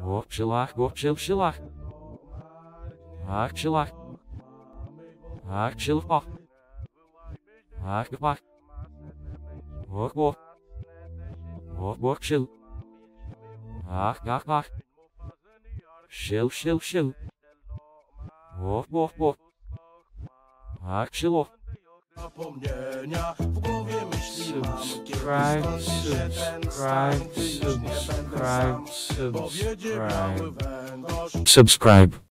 О, пчелах, о, пчел, пчелах. Ах, пчелах. Ах, пчелпах. Ах, пах. Ох, ох. Ох, ох, пчел. Ах, ах, ах. Щел, щел, щел. Ох, ох. Ach, pчелов. Zapomnienia w głowie myśli mam Kiedy Subscribe, ten subscribe, Subscribe. Subscribe. Subscribe.